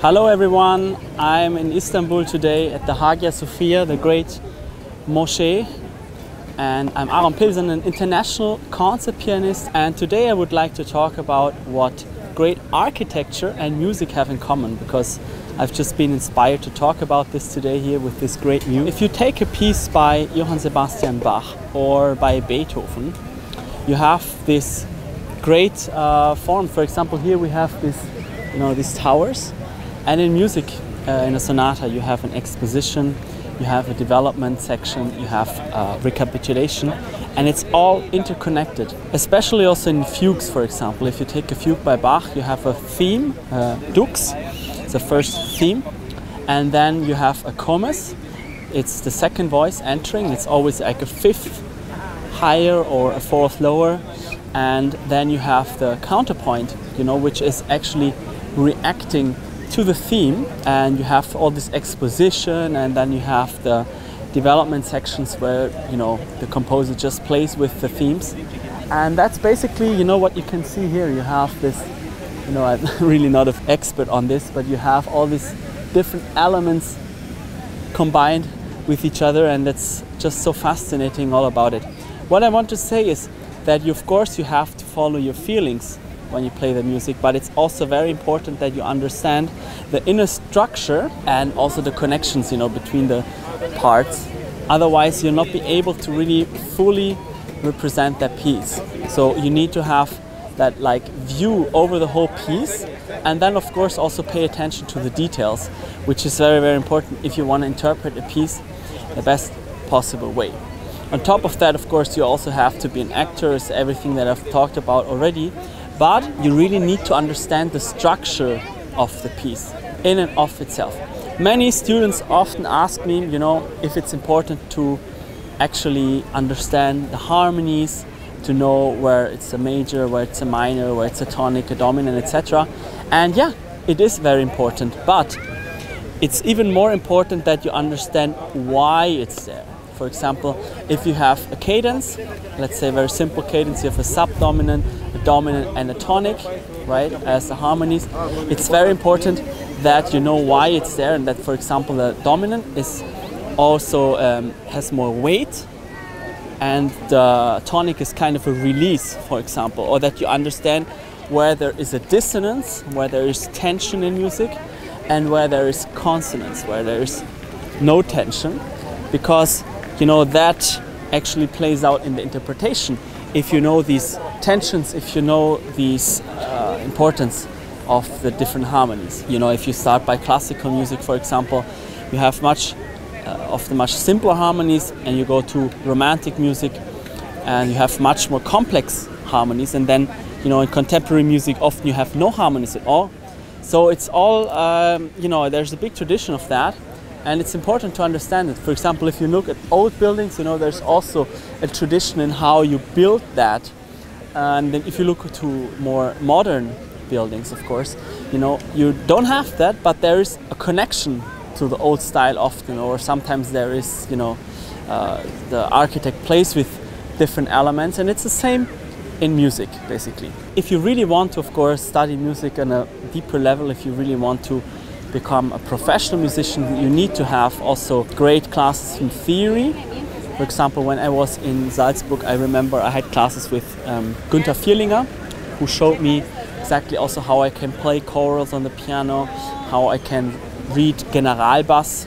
Hello everyone, I'm in Istanbul today at the Hagia Sophia, the great mosque. And I'm Aaron Pilsan, an international concert pianist. And today I would like to talk about what great architecture and music have in common because I've just been inspired to talk about this today here with this great music. If you take a piece by Johann Sebastian Bach or by Beethoven, you have this great uh, form. For example, here we have this, you know, these towers. And in music, uh, in a sonata, you have an exposition, you have a development section, you have uh, recapitulation, and it's all interconnected. Especially also in fugues, for example. If you take a fugue by Bach, you have a theme, uh, dux, the first theme, and then you have a comes. It's the second voice entering. It's always like a fifth higher or a fourth lower, and then you have the counterpoint, you know, which is actually reacting to the theme, and you have all this exposition, and then you have the development sections where you know the composer just plays with the themes, and that's basically you know what you can see here. You have this you know, I'm really not an expert on this, but you have all these different elements combined with each other, and that's just so fascinating all about it. What I want to say is that you, of course you have to follow your feelings when you play the music, but it's also very important that you understand the inner structure and also the connections, you know, between the parts. Otherwise, you'll not be able to really fully represent that piece. So you need to have that like view over the whole piece and then of course also pay attention to the details which is very very important if you want to interpret a piece the best possible way on top of that of course you also have to be an actor is everything that I've talked about already but you really need to understand the structure of the piece in and of itself many students often ask me you know if it's important to actually understand the harmonies to know where it's a major, where it's a minor, where it's a tonic, a dominant, etc. And yeah, it is very important, but it's even more important that you understand why it's there. For example, if you have a cadence, let's say a very simple cadence, you have a subdominant, dominant, and a tonic, right, as the harmonies, it's very important that you know why it's there and that, for example, the dominant is also um, has more weight and the tonic is kind of a release, for example, or that you understand where there is a dissonance, where there is tension in music, and where there is consonance, where there is no tension, because you know that actually plays out in the interpretation. If you know these tensions, if you know these uh, importance of the different harmonies, you know, if you start by classical music, for example, you have much uh, of the much simpler harmonies and you go to romantic music and you have much more complex harmonies and then you know in contemporary music often you have no harmonies at all. So it's all um, you know there's a big tradition of that and it's important to understand it. For example if you look at old buildings you know there's also a tradition in how you build that and then if you look to more modern buildings of course you know you don't have that but there is a connection to the old style often, or sometimes there is, you know, uh, the architect plays with different elements, and it's the same in music, basically. If you really want to, of course, study music on a deeper level, if you really want to become a professional musician, you need to have also great classes in theory. For example, when I was in Salzburg, I remember I had classes with um, Günther Vierlinger, who showed me exactly also how I can play chorals on the piano, how I can read Generalbass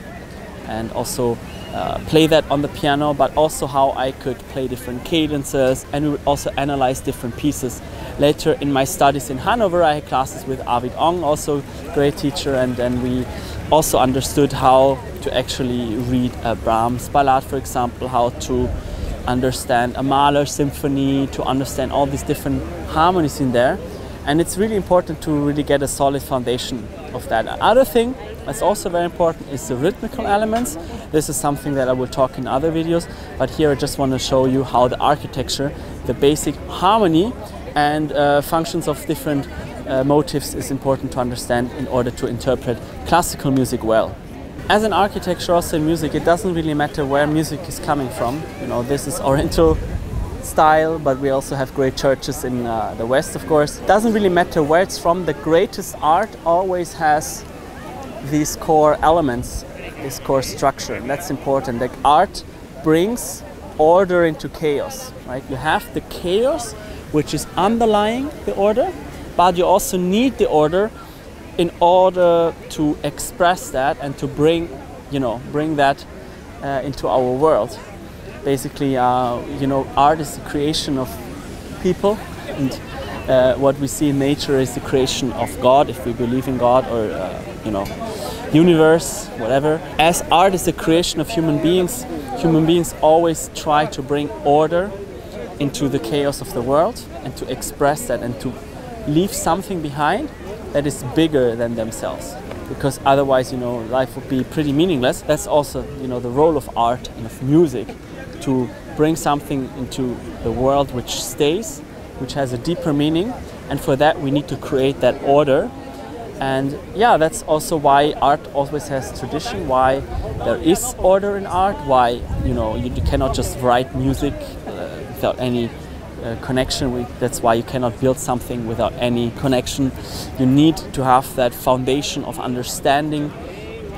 and also uh, play that on the piano, but also how I could play different cadences and we would also analyze different pieces. Later in my studies in Hanover, I had classes with Arvid Ong, also great teacher, and then we also understood how to actually read a Brahms ballad, for example, how to understand a Mahler symphony, to understand all these different harmonies in there. And it's really important to really get a solid foundation of that. Other thing that's also very important is the rhythmical elements. This is something that I will talk in other videos, but here I just want to show you how the architecture, the basic harmony and uh, functions of different uh, motifs is important to understand in order to interpret classical music well. As an architecture also in music, it doesn't really matter where music is coming from. You know, this is Oriental style, but we also have great churches in uh, the West, of course. It doesn't really matter where it's from. The greatest art always has these core elements, this core structure. And that's important. Like art brings order into chaos, right? You have the chaos which is underlying the order, but you also need the order in order to express that and to bring, you know, bring that uh, into our world. Basically, uh, you know, art is the creation of people, and uh, what we see in nature is the creation of God, if we believe in God or, uh, you know, universe, whatever. As art is the creation of human beings, human beings always try to bring order into the chaos of the world and to express that and to leave something behind that is bigger than themselves. Because otherwise you know life would be pretty meaningless. That's also you know the role of art and of music to bring something into the world which stays which has a deeper meaning. And for that we need to create that order. And yeah that's also why art always has tradition why there is order in art why you know you cannot just write music uh, without any uh, connection. With that's why you cannot build something without any connection. You need to have that foundation of understanding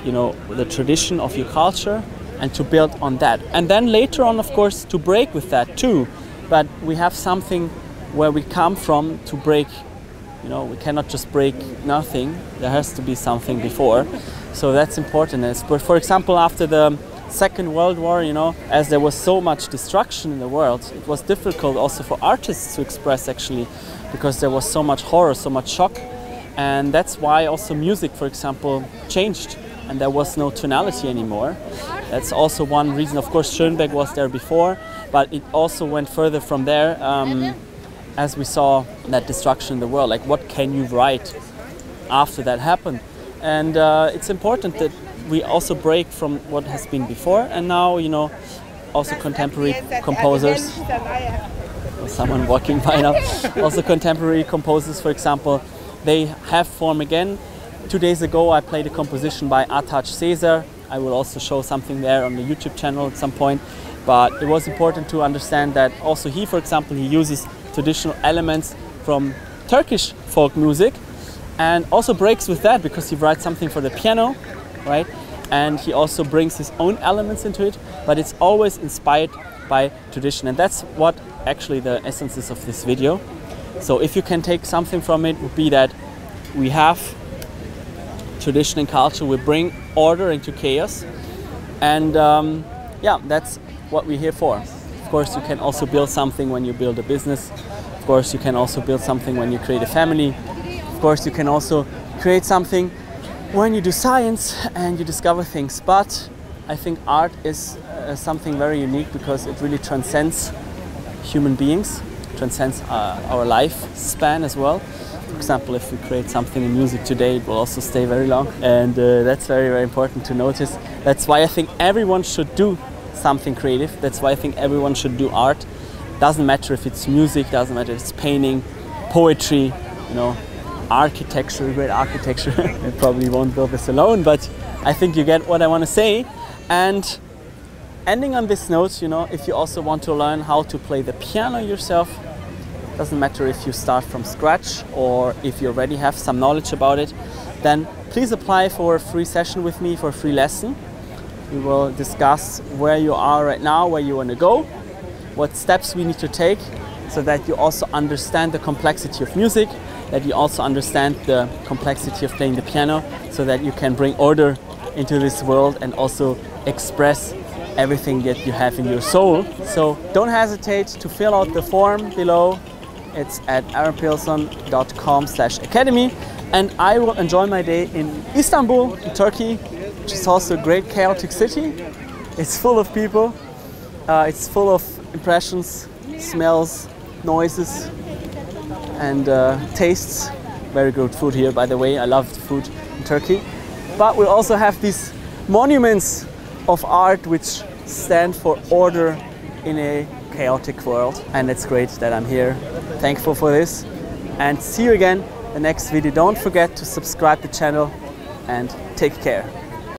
you know the tradition of your culture and to build on that. And then later on of course to break with that too. But we have something where we come from to break you know we cannot just break nothing. There has to be something before. So that's important. But for example after the Second World War, you know, as there was so much destruction in the world, it was difficult also for artists to express actually, because there was so much horror, so much shock, and that's why also music, for example, changed, and there was no tonality anymore. That's also one reason. Of course, Schoenberg was there before, but it also went further from there. Um, as we saw that destruction in the world, like what can you write after that happened? And uh, it's important that we also break from what has been before and now you know also contemporary composers. Someone walking by now. Also contemporary composers for example they have form again. Two days ago i played a composition by Attaj Sezer i will also show something there on the youtube channel at some point. But it was important to understand that also he for example he uses traditional elements from turkish folk music and also breaks with that because he writes something for the piano right? And he also brings his own elements into it, but it's always inspired by tradition. And that's what actually the essence is of this video. So if you can take something from it, would be that we have tradition and culture, we bring order into chaos. And um, yeah, that's what we're here for. Of course, you can also build something when you build a business. Of course, you can also build something when you create a family. Of course, you can also create something when you do science and you discover things. But I think art is uh, something very unique because it really transcends human beings, transcends uh, our lifespan as well. For example, if we create something in music today, it will also stay very long. And uh, that's very, very important to notice. That's why I think everyone should do something creative. That's why I think everyone should do art. Doesn't matter if it's music, doesn't matter if it's painting, poetry, you know, architecture, great architecture. I probably won't build this alone, but I think you get what I want to say. And ending on this note, you know, if you also want to learn how to play the piano yourself, doesn't matter if you start from scratch or if you already have some knowledge about it, then please apply for a free session with me for a free lesson. We will discuss where you are right now, where you want to go, what steps we need to take so that you also understand the complexity of music that you also understand the complexity of playing the piano so that you can bring order into this world and also express everything that you have in your soul. So don't hesitate to fill out the form below. It's at aaronpilsan.com slash academy and I will enjoy my day in Istanbul, in Turkey, which is also a great chaotic city. It's full of people, uh, it's full of impressions, smells, noises, and uh, tastes. Very good food here, by the way. I love food in Turkey. But we also have these monuments of art which stand for order in a chaotic world. And it's great that I'm here. Thankful for this. And see you again the next video. Don't forget to subscribe the channel and take care.